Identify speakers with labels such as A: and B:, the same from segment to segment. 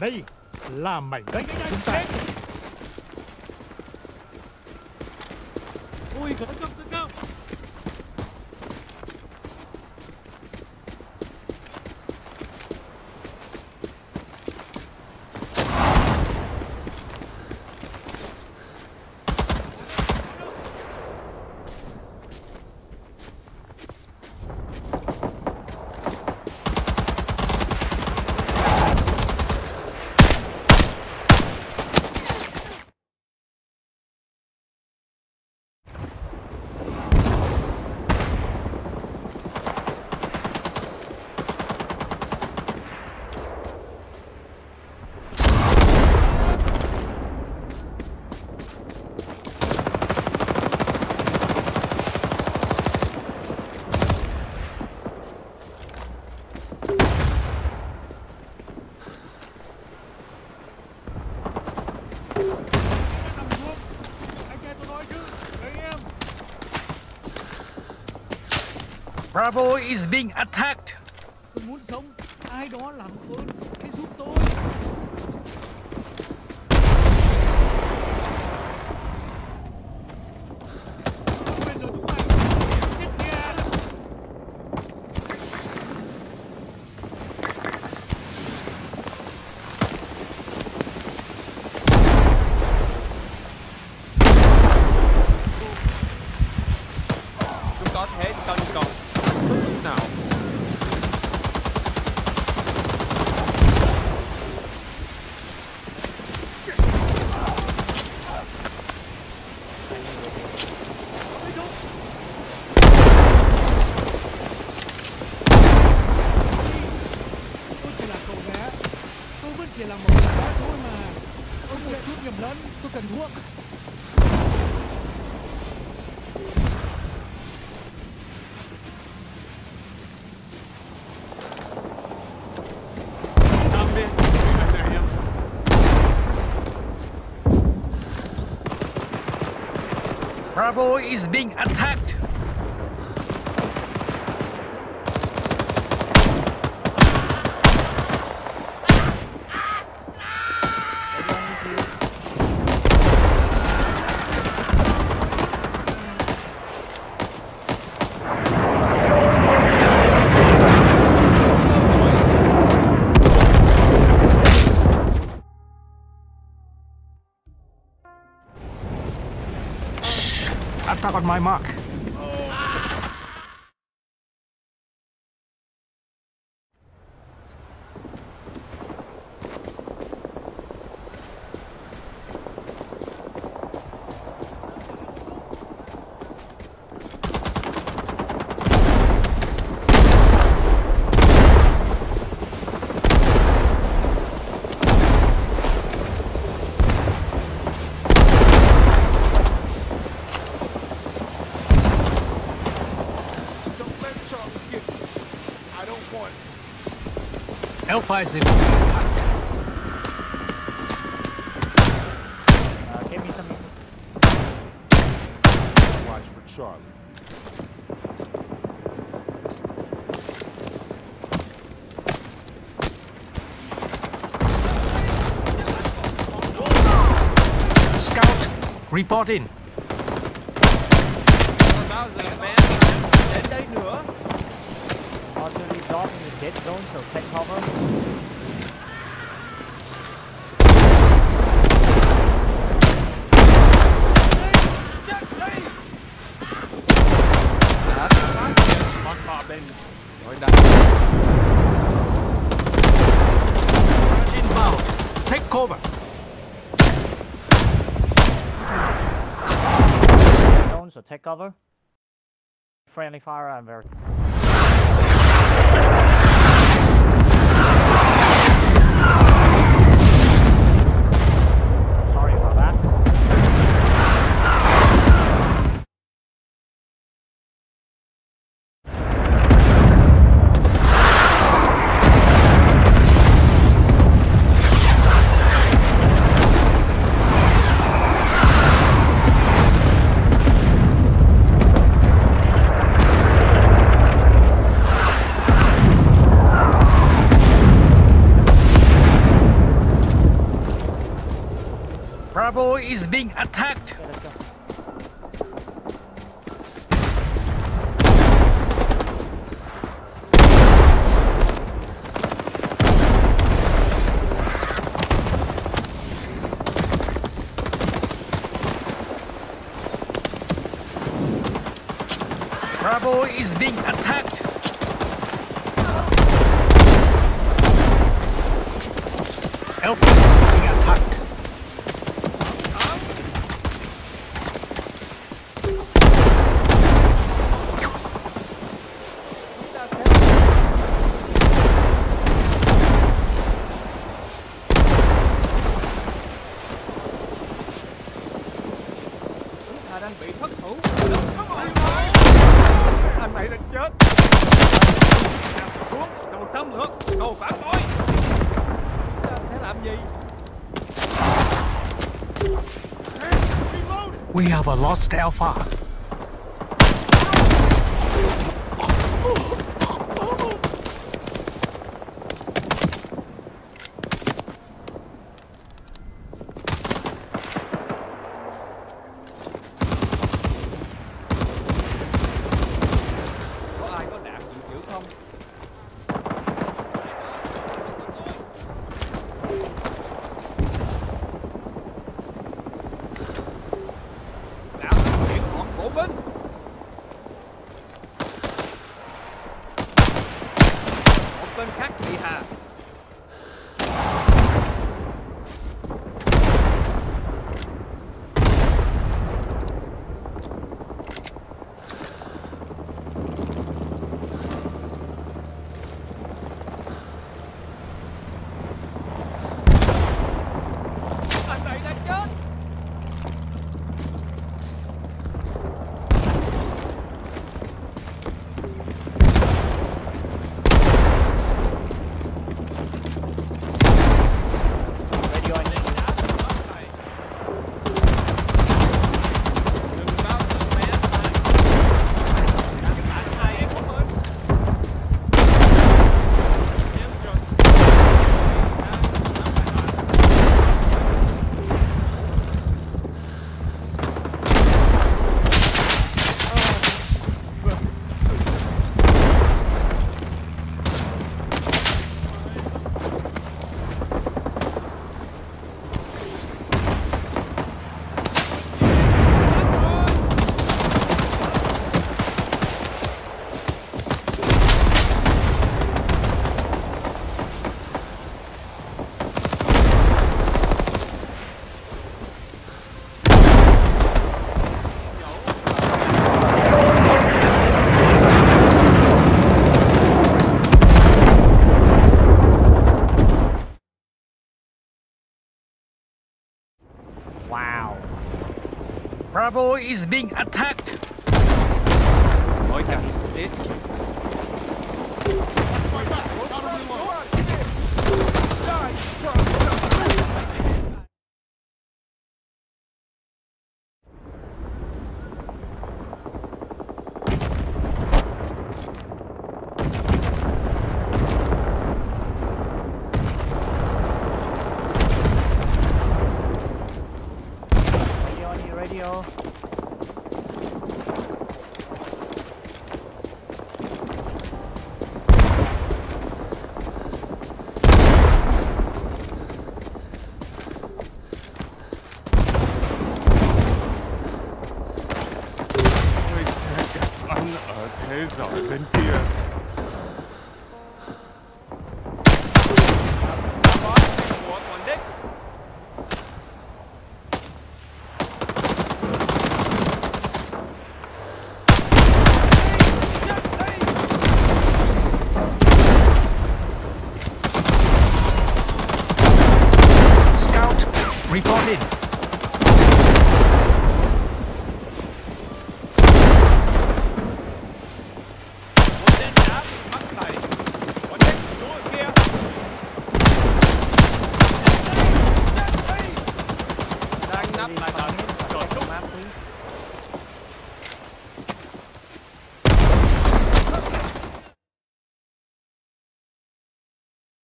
A: Đây là mảnh đất chúng ta.
B: Ui, khẩn
C: Bravo is being attacked.
B: Tôi muốn sống. Ai đó làm ơn, hãy giúp tôi. Một chút nhầm lẫn, tôi cần thuốc.
D: Làm đi Mấy em
C: Bravo is being attacked. My mark. Fires in.
D: Watch for Charlie.
C: Scout, report in.
A: 1,000. In the dead zone, so take cover.
D: Đã phát Con bò bên Nói đã
C: Inbound. Take cover.
A: Zone, so take cover. Friendly fire, I'm very.
D: is being attacked. We have lost Alpha. being attacked.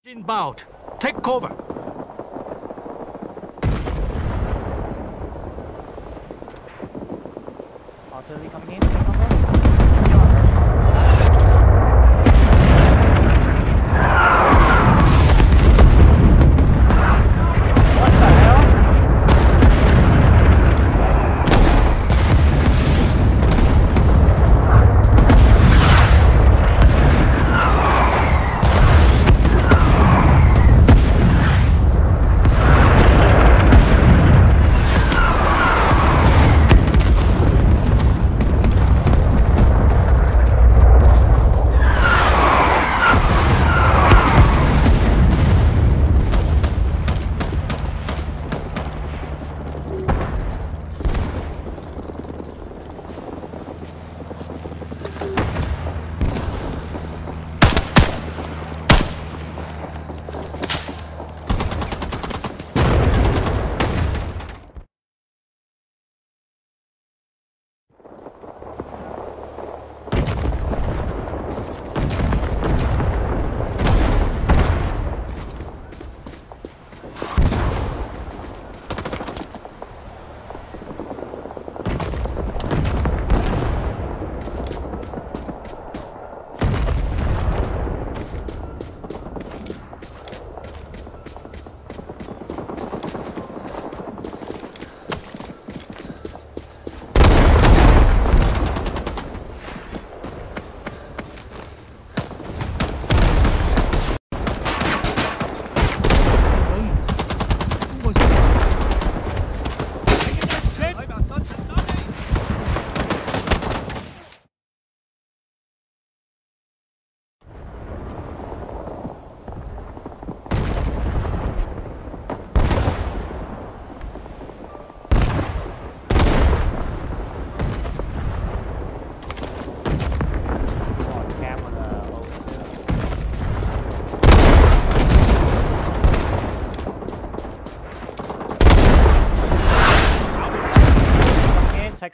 D: Inbound. Take cover.
A: Artillery coming in.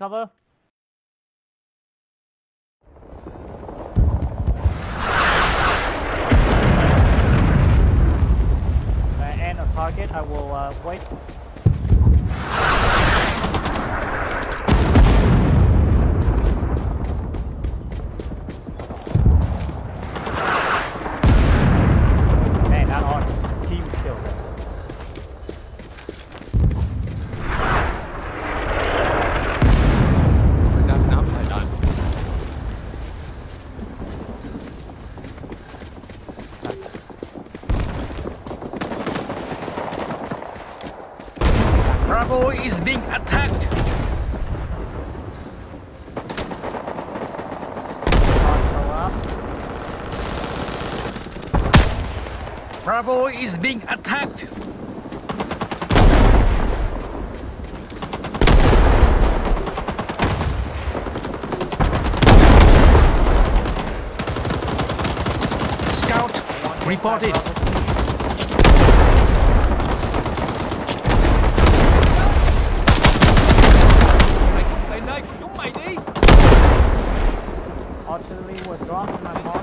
A: cover?
D: Bravo is being attacked. Scout, reported.
A: Artillery was dropped my.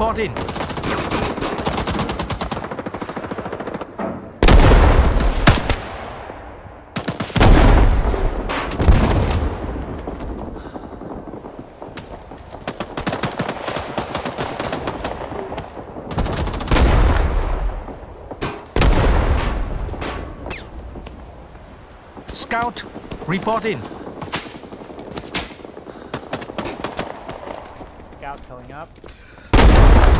D: Reporting. Scout reporting.
A: Scout going up.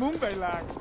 D: 2014
A: vậy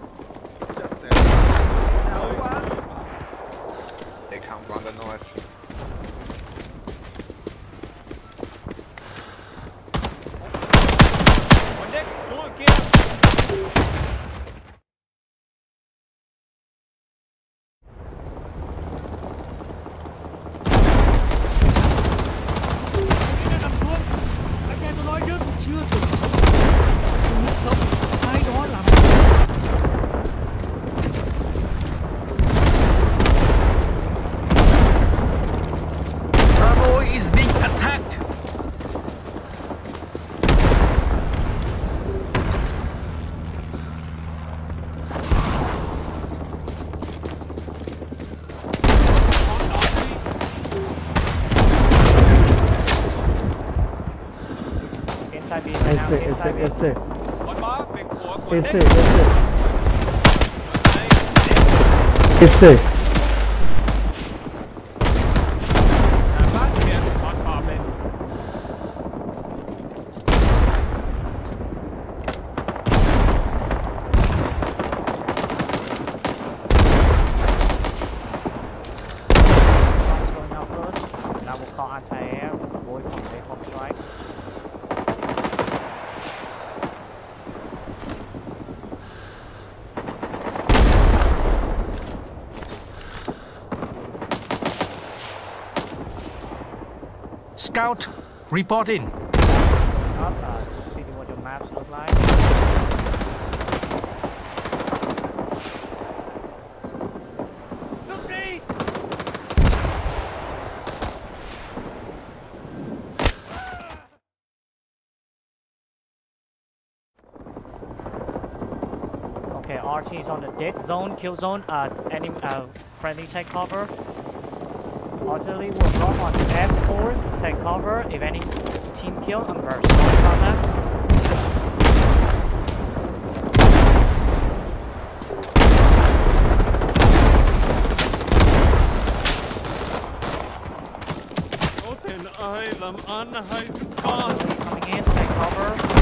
A: ऐसे ऐसे ऐसे। ऐसे ऐसे। इससे like.
E: Nước đi
A: Okay, RT is on the dead zone, kill zone. Uh, any uh, friendly take cover. Artillery will drop on the F4, take cover. If any team kill, I'm very sorry about that.
E: Có tiền ơi làm ăn hay giúp con
A: Artillery coming in, take cover.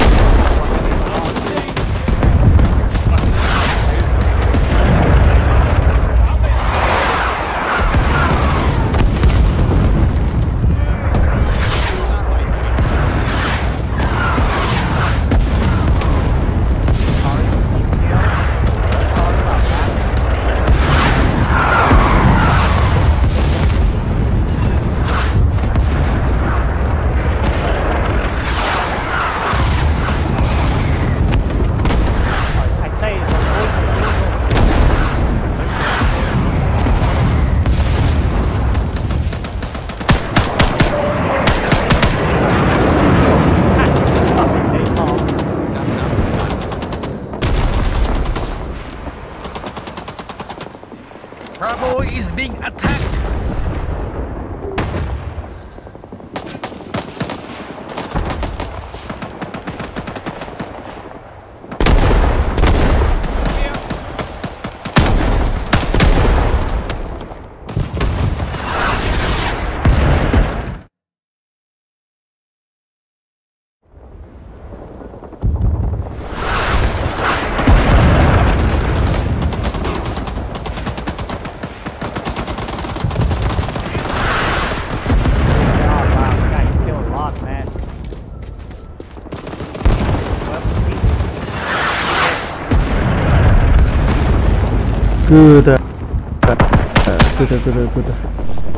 C: Good. Uh,